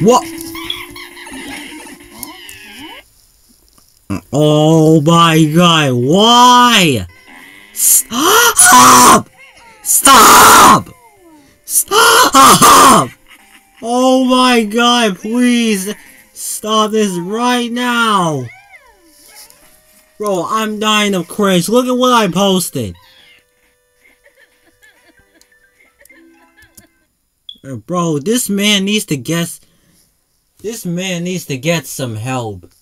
What? Oh my god, why? Stop! Stop! Stop! Oh my god, please stop this right now! Bro, I'm dying of cringe. Look at what I posted. Bro, this man needs to get... This man needs to get some help.